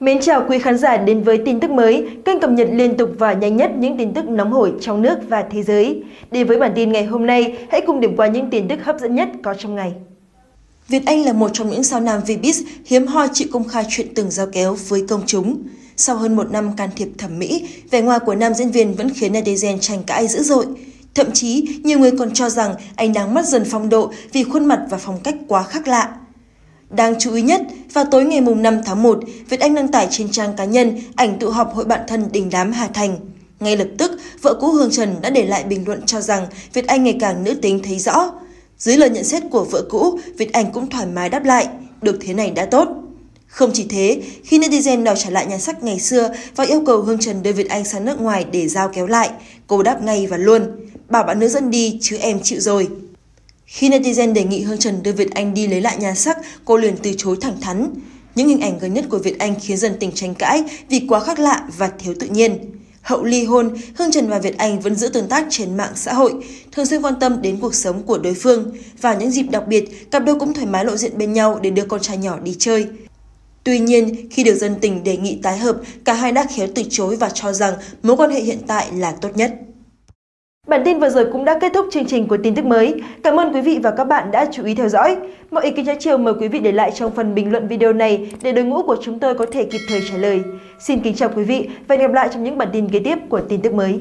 Mến chào quý khán giả đến với tin tức mới, kênh cập nhật liên tục và nhanh nhất những tin tức nóng hổi trong nước và thế giới. Đến với bản tin ngày hôm nay, hãy cùng điểm qua những tin tức hấp dẫn nhất có trong ngày. Việt Anh là một trong những sao nam Vbiz hiếm hoi chịu công khai chuyện từng giao kéo với công chúng. Sau hơn một năm can thiệp thẩm mỹ, vẻ ngoài của nam diễn viên vẫn khiến netizen tranh cãi dữ dội. Thậm chí, nhiều người còn cho rằng anh đang mất dần phong độ vì khuôn mặt và phong cách quá khác lạ. Đáng chú ý nhất, vào tối ngày 5 tháng 1, Việt Anh đăng tải trên trang cá nhân ảnh tụ họp hội bạn thân đình đám Hà Thành. Ngay lập tức, vợ cũ Hương Trần đã để lại bình luận cho rằng Việt Anh ngày càng nữ tính thấy rõ. Dưới lời nhận xét của vợ cũ, Việt Anh cũng thoải mái đáp lại, được thế này đã tốt. Không chỉ thế, khi netizen đòi trả lại nhan sắc ngày xưa và yêu cầu Hương Trần đưa Việt Anh sang nước ngoài để giao kéo lại, cô đáp ngay và luôn, bảo bạn nữ dân đi chứ em chịu rồi. Khi netizen đề nghị Hương Trần đưa Việt Anh đi lấy lại nhan sắc, cô liền từ chối thẳng thắn. Những hình ảnh gần nhất của Việt Anh khiến dần tình tranh cãi vì quá khác lạ và thiếu tự nhiên. Hậu ly hôn, Hương Trần và Việt Anh vẫn giữ tương tác trên mạng xã hội, thường xuyên quan tâm đến cuộc sống của đối phương. Và những dịp đặc biệt, cặp đôi cũng thoải mái lộ diện bên nhau để đưa con trai nhỏ đi chơi. Tuy nhiên, khi được dân tình đề nghị tái hợp, cả hai đã khéo từ chối và cho rằng mối quan hệ hiện tại là tốt nhất. Bản tin vừa rồi cũng đã kết thúc chương trình của tin tức mới. Cảm ơn quý vị và các bạn đã chú ý theo dõi. Mọi ý kiến trái chiều mời quý vị để lại trong phần bình luận video này để đội ngũ của chúng tôi có thể kịp thời trả lời. Xin kính chào quý vị và hẹn gặp lại trong những bản tin kế tiếp của tin tức mới.